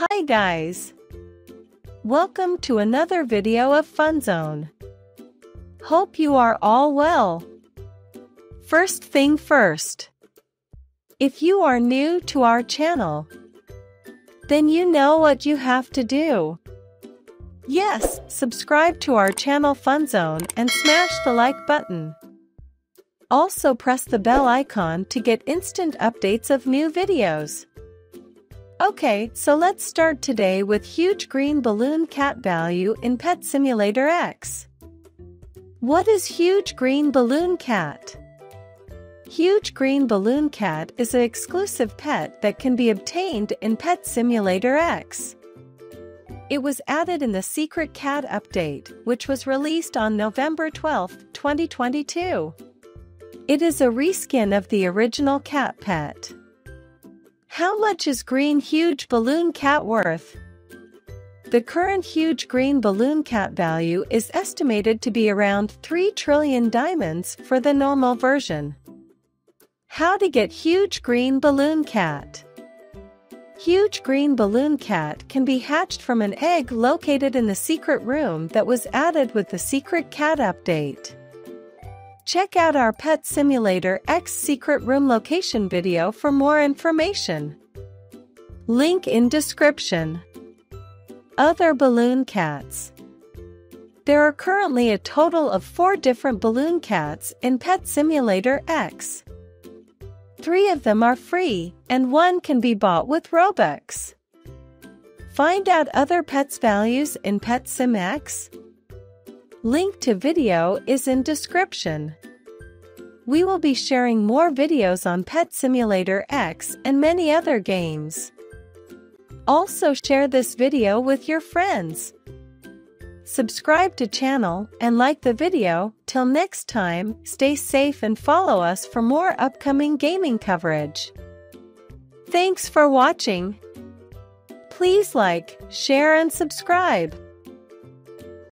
Hi guys! Welcome to another video of FunZone. Hope you are all well. First thing first. If you are new to our channel, then you know what you have to do. Yes, subscribe to our channel FunZone and smash the like button. Also press the bell icon to get instant updates of new videos. Okay, so let's start today with huge green balloon cat value in Pet Simulator X. What is huge green balloon cat? Huge green balloon cat is an exclusive pet that can be obtained in Pet Simulator X. It was added in the Secret Cat update, which was released on November 12, 2022. It is a reskin of the original cat pet. How much is green huge balloon cat worth? The current huge green balloon cat value is estimated to be around 3 trillion diamonds for the normal version. How to get huge green balloon cat? Huge green balloon cat can be hatched from an egg located in the secret room that was added with the secret cat update. Check out our Pet Simulator X secret room location video for more information. Link in description. Other balloon cats. There are currently a total of four different balloon cats in Pet Simulator X. Three of them are free, and one can be bought with Robux. Find out other pets' values in Pet Sim X. Link to video is in description. We will be sharing more videos on Pet Simulator X and many other games. Also share this video with your friends. Subscribe to channel and like the video. Till next time, stay safe and follow us for more upcoming gaming coverage. Thanks for watching. Please like, share and subscribe.